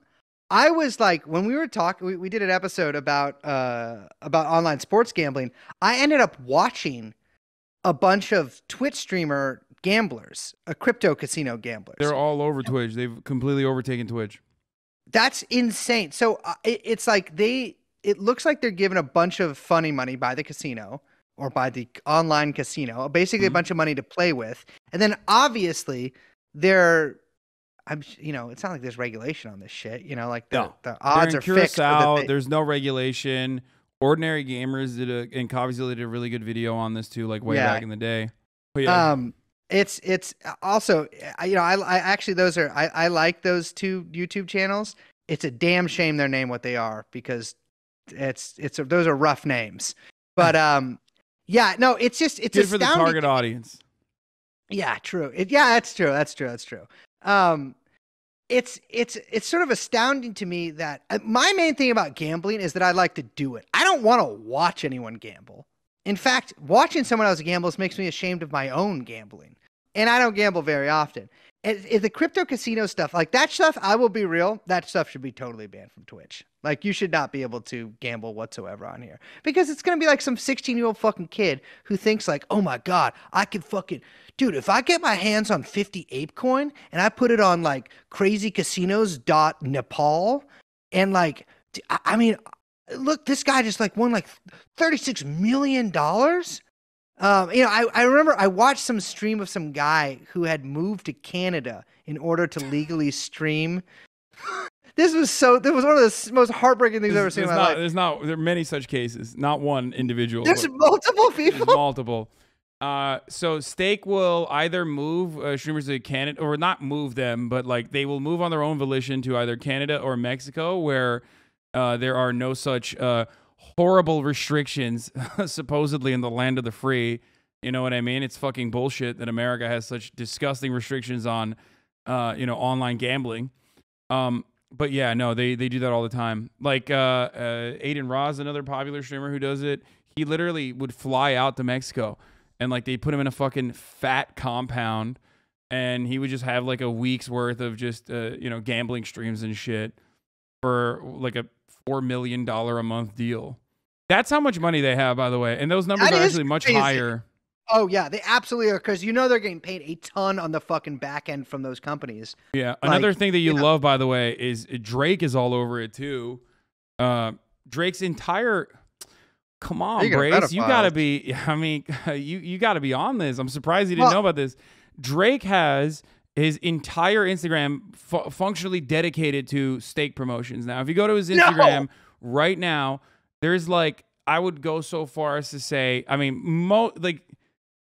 I was like when we were talking we, we did an episode about uh about online sports gambling. I ended up watching a bunch of Twitch streamer gamblers, a crypto casino gamblers. They're all over Twitch. They've completely overtaken Twitch. That's insane. So uh, it, it's like they it looks like they're given a bunch of funny money by the casino or by the online casino, basically a Mhm. bunch of money to play with. And then obviously they're, I'm, you know, it's not like there's regulation on this shit, you know, like the, No. the odds are fixed. so that they- There's no regulation. Ordinary gamers did a and CoffeeZilla did a really good video on this too, like way Yeah. back in the day. But yeah, Um, it's it's also I- you know I, I actually those are I, I like those two YouTube channels. It's a damn shame their name what they are because it's it's those are rough names. But um, Yeah, no, it's just it's Good for the target audience. Yeah, true. It, yeah, that's true. That's true. That's true. Um, it's it's it's sort of astounding to me that uh, my main thing about gambling is that I like to do it. I don't want to watch anyone gamble. In fact, watching someone else gamble makes me ashamed of my own gambling, and I don't gamble very often. And the crypto casino stuff, like that stuff, I will be real. That stuff should be totally banned from Twitch. Like you should not be able to gamble whatsoever on here because it's gonna be like some 16 year old fucking kid who thinks like, oh my god, I can fucking dude. If I get my hands on 50 ape coin and I put it on like crazy casinos dot Nepal and like, I mean, look, this guy just like won like 36 million dollars. Um, you know, I, I remember I watched some stream of some guy who had moved to Canada in order to legally stream. this was so. This was one of the most heartbreaking things I've ever seen in there's my not, life. there's not there are many such cases. Not one individual. There's multiple there's people. multiple. Uh, so Stake will either move uh, streamers to Canada or not move them, but like they will move on their own volition to either Canada or Mexico, where uh, there are no such uh, horrible restrictions, supposedly in the land of the free. You know what I mean? It's fucking bullshit that America has such disgusting restrictions on, uh, you know, online gambling. Um, but yeah, no, they they do that all the time. Like uh, uh, Adin Ross, another popular streamer who does it. He literally would fly out to Mexico, and like they put him in a fucking fat compound, and he would just have like a week's worth of just uh, you know gambling streams and shit for like a four million dollar a month deal. That's how much money they have, by the way, and those numbers That are is actually much crazy. higher. Oh yeah, they absolutely are because you know they're getting paid a ton on the fucking back end from those companies. Yeah. Another thing that you yeah. love, by the way, is Drake is all over it too. Uh, Drake's entire. Come on, Speaking Brace, you gotta be. I mean, you you gotta be on this. I'm surprised you didn't Well- know about this. Drake has his entire Instagram fu- functionally dedicated to Stake promotions. Now, if you go to his No! Instagram right now, there's like I would go so far as to say, I mean, mo like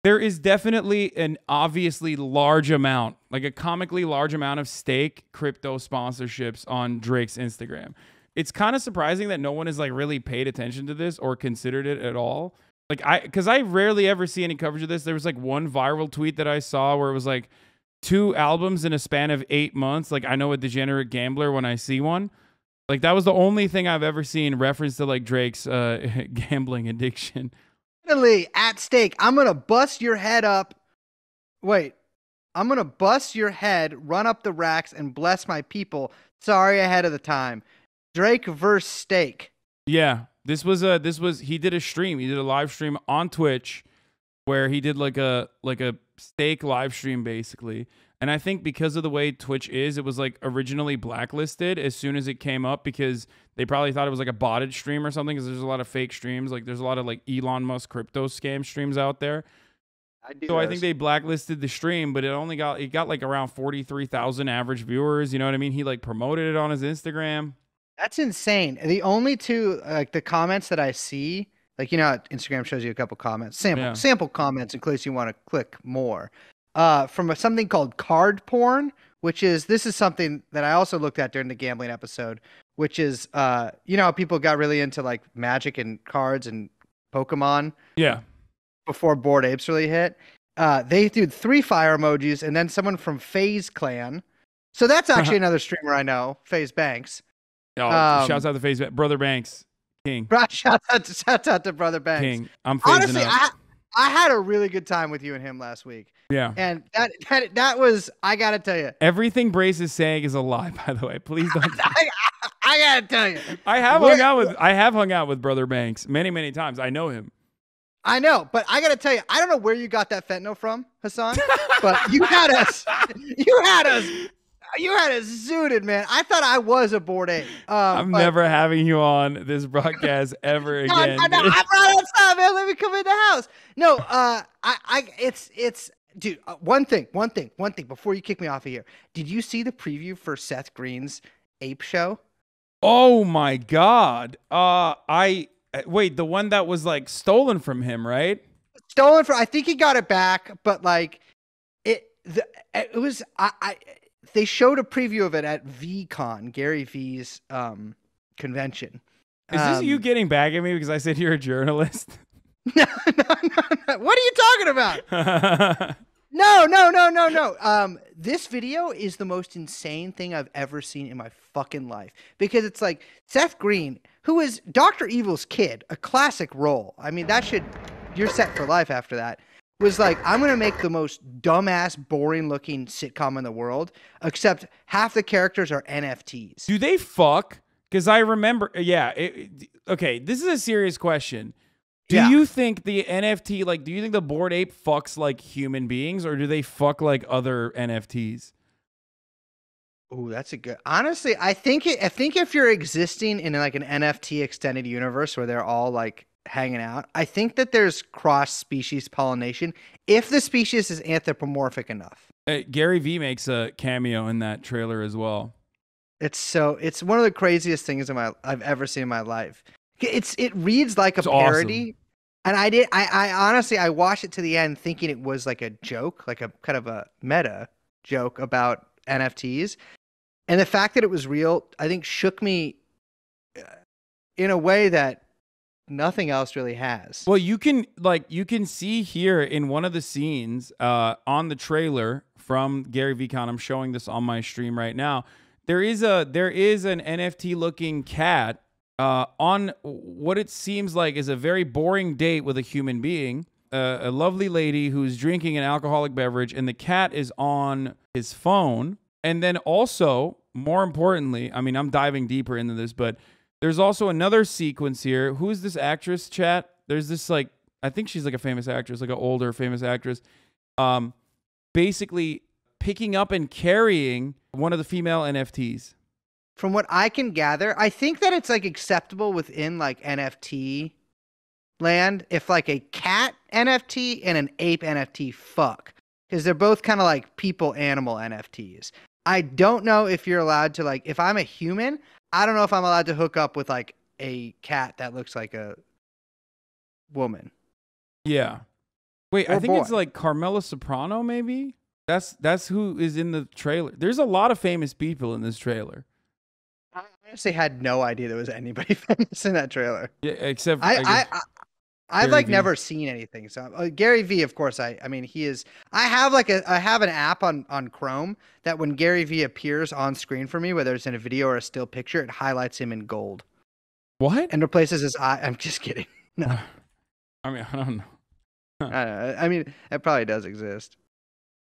there is definitely an obviously large amount, like a comically large amount of Stake crypto sponsorships on Drake's Instagram. It's kind of surprising that no one has like really paid attention to this or considered it at all. Like I cuz I rarely ever see any coverage of this. There was like one viral tweet that I saw where it was like two albums in a span of 8 months. Like I know a degenerate gambler when I see one. Like that was the only thing I've ever seen reference to like Drake's uh gambling addiction. Finally, at stake, I'm gonna bust your head up. Wait, I'm gonna bust your head, run up the racks, and bless my people. Sorry, ahead of the time. Drake versus Stake. Yeah, this was a this was he did a stream. He did a live stream on Twitch where he did like a like a Stake live stream basically. And I think because of the way Twitch is, it was like originally blacklisted as soon as it came up because they probably thought it was like a botted stream or something because there's a lot of fake streams. Like there's a lot of like Elon Musk crypto scam streams out there. I do. So I think they blacklisted the stream, but it only got it got like around 43,000 average viewers, you know what I mean? He like promoted it on his Instagram. That's insane. The only two like the comments that I see, like you know, Instagram shows you a couple comments, sample Yeah. sample comments in case you want to click more. Uh, from a, something called card porn, which is this is something that I also looked at during the gambling episode, which is uh, you know, how people got really into like magic and cards and Pokemon Yeah. before Bored Apes really hit. Uh, they did three fire emojis and then someone from FaZe Clan. So that's actually another streamer I know, FaZe Banks. Oh, Um, shouts out to FaZe Brother Banks. King. Right, shout out to shout out to Brother Banks. King. I'm phasing Honestly, up. I I had a really good time with you and him last week, yeah. and that that that was I gotta tell you, Everything Brace is saying is a lie, by the way. Please don't. I, I gotta tell you, I have hung out with I have hung out with Brother Banks many, many times. I know him. I know, but I gotta tell you, I don't know where you got that fentanyl from, Hassan, but you had us, you had us, you had us zooted, man. I thought I was a Bored Ape. Um, I'm but- never having you on this broadcast ever No, again. no, no, I brought it up, man. Let me come in the house. No, uh, I, I, it's, it's, dude. Uh, one thing, one thing, one thing. Before you kick me off of here, did you see the preview for Seth Green's Ape Show? oh my god. Uh I uh, wait, the one that was like stolen from him, right? Stolen from I think he got it back, but like, it, the, it was. I, I, they showed a preview of it at VeeCon, Gary Vee's um convention. Is this you Um, getting back at me because I said you're a journalist? no, no, no, no. What are you talking about? No, no, no, no, no. Um, this video is the most insane thing I've ever seen in my fucking life because it's like Seth Green, who is Doctor Evil's kid, a classic role. I mean, that should you're set for life after that. Was like, I'm gonna make the most dumbass, boring-looking sitcom in the world, except half the characters are NFTs. Do they fuck? Because I remember, yeah. It, okay, this is a serious question. Do Yeah. you think the NFT, like, do you think the Bored Ape fucks like human beings, or do they fuck like other NFTs? Oh, that's a good. Honestly, I think it, I think if you're existing in like an NFT extended universe where they're all like hanging out, I think that there's cross species pollination if the species is anthropomorphic enough. Uh, Gary Vee makes a cameo in that trailer as well. It's so it's one of the craziest things in my I've ever seen in my life. It's it reads like a It's awesome. parody. And I did I, I honestly I watched it to the end thinking it was like a joke, like a kind of a meta joke about NFTs. And the fact that it was real, I think shook me uh, in a way that nothing else really has. Well, you can like you can see here in one of the scenes uh, on the trailer from Gary VeeCon. I'm showing this on my stream right now. There is a there is an NFT looking cat uh, on what it seems like is a very boring date with a human being. Uh, a lovely lady who's drinking an alcoholic beverage, and the cat is on his phone. And then also, more importantly, I mean, I'm diving deeper into this, but there's also another sequence here. Who is this actress, chat? There's this like I think she's like a famous actress, like an older famous actress. Um basically picking up and carrying one of the female NFTs. From what I can gather, I think that it's like acceptable within like NFT land if like a cat NFT and an ape NFT fuck because they're both kind of like people animal NFTs. I don't know if you're allowed to like if I'm a human, I don't know if I'm allowed to hook up with like a cat that looks like a woman. Yeah. Wait, I Or think it's like Carmela Soprano maybe? That's that's who is in the trailer. There's a lot of famous people in this trailer. I honestly had no idea there was anybody famous in that trailer. Yeah, except I, I, I, I I've Gary like Vee. never seen anything. So uh, Gary Vee, of course, I I mean he is. I have like a I have an app on on Chrome that when Gary Vee appears on screen for me, whether it's in a video or a still picture, it highlights him in gold what? and replaces his eye. I'm just kidding. No, I mean, I don't know. I, don't know. I mean it probably does exist.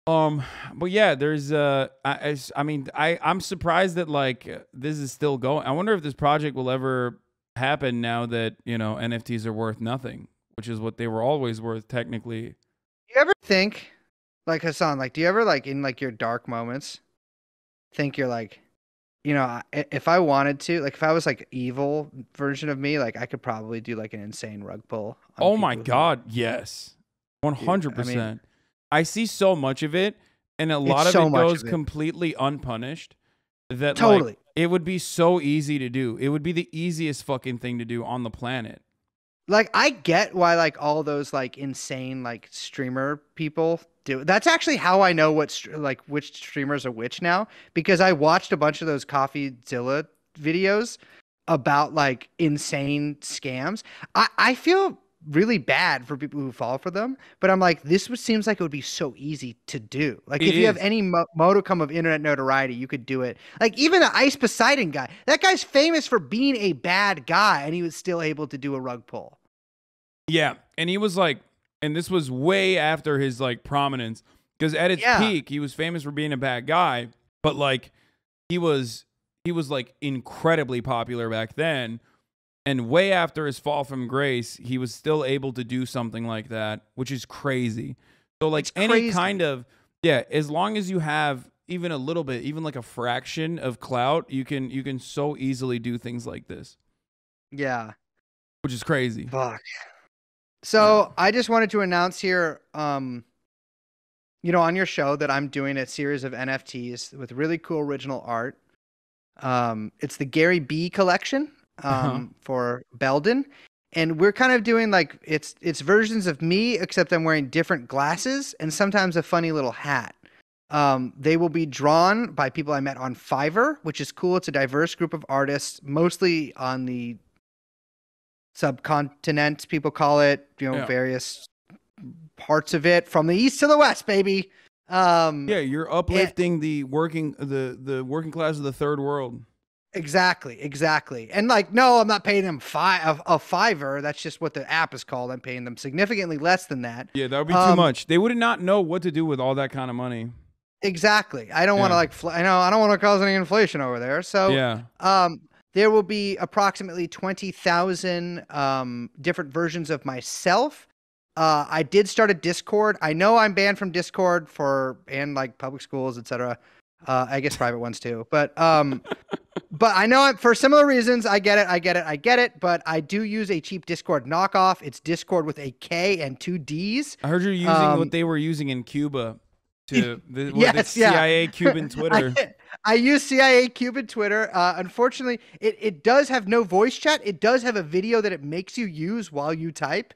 Um, but yeah, there's uh, I, I mean, I I'm surprised that like this is still going. I wonder if this project will ever happen now that you know NFTs are worth nothing, which is what they were always worth technically. Do you ever think, like Hassan, like do you ever like in like your dark moments, think you're like, you know, if I wanted to, like if I was like evil version of me, like I could probably do like an insane rug pull. Oh my god, yes, one hundred percent. I see so much of it, and a lot of so it goes of it. completely unpunished. That Totally. like, it would be so easy to do. It would be the easiest fucking thing to do on the planet. like I get why like all those like insane like streamer people do. That's actually how I know what like which streamers are which now because I watched a bunch of those CoffeeZilla videos about like insane scams. I I feel really bad for people who fall for them, but I'm like this would seems like it would be so easy to do. Like It if you have any mo- modicum of internet notoriety, you could do it. Like even the Ice Poseidon guy, that guy's famous for being a bad guy, and he was still able to do a rug pull. Yeah, and he was like, and this was way after his like prominence because at its Yeah. peak he was famous for being a bad guy, but like he was he was like incredibly popular back then, and way after his fall from grace, he was still able to do something like that, which is crazy. So like It's any crazy. kind of yeah, as long as you have even a little bit, even like a fraction of clout, you can you can so easily do things like this, Yeah. which is crazy. Fuck. So I just wanted to announce here, um, you know, on your show that I'm doing a series of NFTs with really cool original art. Um, it's the Gary B collection um, Uh-huh. for Belden, and we're kind of doing like it's it's versions of me, except I'm wearing different glasses and sometimes a funny little hat. Um, they will be drawn by people I met on Fiverr, which is cool. It's a diverse group of artists, mostly on the subcontinent. People call it, you know, Yeah. various parts of it from the east to the west, baby. Um, Yeah, you're uplifting the working the the working class of the third world. Exactly, exactly. And like, no, I'm not paying them five a, a fiver. That's just what the app is called. I'm paying them significantly less than that. Yeah, that would be too Um, much. They would not know what to do with all that kind of money. Exactly. I don't want to like, fl- I know I don't want to cause any inflation over there. So, yeah. um, there will be approximately twenty thousand um different versions of myself. Uh, I did start a Discord. I know I'm banned from Discord for and like public schools, etc. Uh, I guess private ones too. But um, but I know I'm, for similar reasons. I get it. I get it. I get it. But I do use a cheap Discord knockoff. It's Discord with a K and two D's. I heard you're using Um, what they were using in Cuba to the, what, the Yes, yeah. CIA Cuban Twitter. I, I use CIA Cuban Twitter. Uh, unfortunately, it, it does have no voice chat. It does have a video that it makes you use while you type.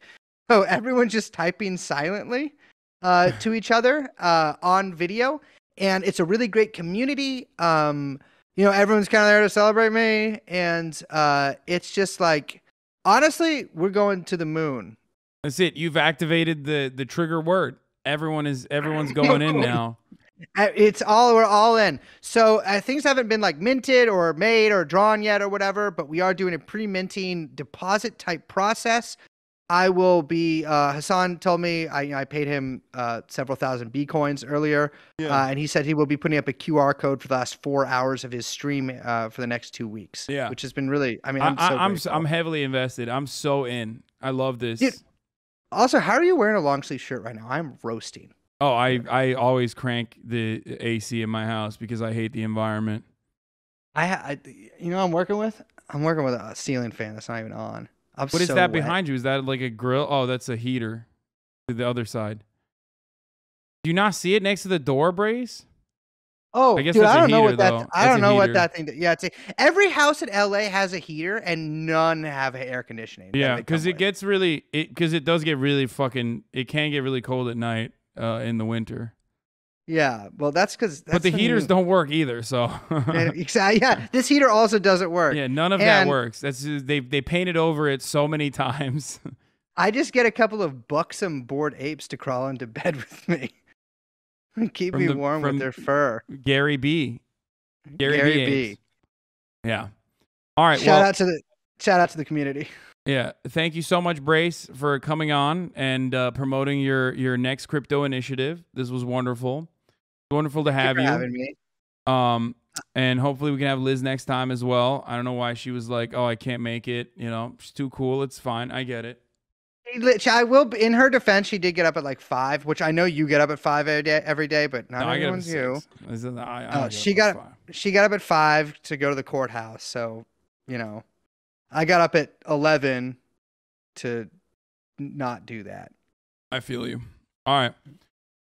So everyone's just typing silently uh, to each other uh, on video. And it's a really great community. Um, you know, everyone's kind of there to celebrate me. And uh, it's just like, honestly, we're going to the moon. That's it. You've activated the the trigger word. Everyone is everyone's going in now. Uh, It's all we're all in. So uh, things haven't been like minted or made or drawn yet or whatever, but we are doing a pre-minting deposit type process. I will be. Uh, Hassan told me I, I paid him uh, several thousand B coins earlier, uh, and he said he will be putting up a QR code for the last four hours of his stream uh, for the next two weeks. Yeah. which has been really. I mean, I, I'm so I, I'm grateful. I'm heavily invested. I'm so in. I love this. Dude. Also, how are you wearing a long sleeve shirt right now? I'm roasting. Oh, I I always crank the AC in my house because I hate the environment. I, I you know, what I'm working with. I'm working with a ceiling fan that's not even on. I'm What is so that wet. behind you? Is that like a grill? Oh, that's a heater to the other side. Do you not see it next to the door, Brace? Oh, I guess dude, I don't know heater, what that. though. I That's don't know what that thing. Yeah, it's a, every house in LA has a heater, and none have air conditioning. Yeah, because it with. gets really it because it does get really fucking it can get really cold at night uh, in the winter. Yeah, well, that's because. but the heaters don't work either. So Exactly. Yeah, this heater also doesn't work. yeah, none of that works. That's just, they they painted over it so many times. I just get a couple of buxom bored apes to crawl into bed with me, keep From me the- warm with their fur. Gary B. Gary, Gary B. Yeah. All right. Shout well, out to the shout out to the community. Yeah, thank you so much, Brace, for coming on and uh, promoting your your next crypto initiative. This was wonderful. Wonderful to Thank you have for you. having me. Um, and hopefully we can have Liz next time as well. I don't know why she was like, "Oh, I can't make it." You know, she's too cool. It's fine. I get it. I will. In her defense, she did get up at like five, which I know you get up at five every day, every day but not No, I get up at everyone's you. is- I- I get she got five. she got up at five to go to the courthouse. So, you know, I got up at 11 to not do that. I feel you. All right.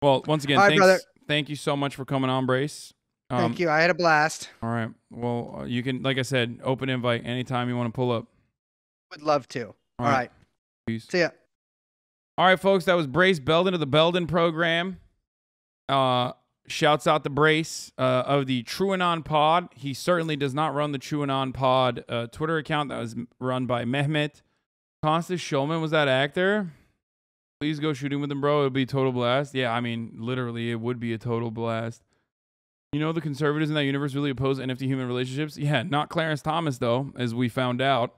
Well, once again, All right, thanks. brother. Thank you so much for coming on, Brace. Um, Thank you. I had a blast. All right. Well, uh, you can, like I said, open invite anytime you want to pull up. Would love to. All All right. right. Peace. See ya. All right, folks, that was Brace Belden of the Belden program. Uh, shouts out the Brace uh, of the TrueAnon Pod. He certainly does not run the TrueAnon Pod uh, Twitter account that was run by Mehmet. Constance Shulman was that actor. Please go shooting with him, bro. It would be a total blast. Yeah, I mean, literally, it would be a total blast. You know, the conservatives in that universe really oppose NFT human relationships. Yeah, not Clarence Thomas, though, as we found out.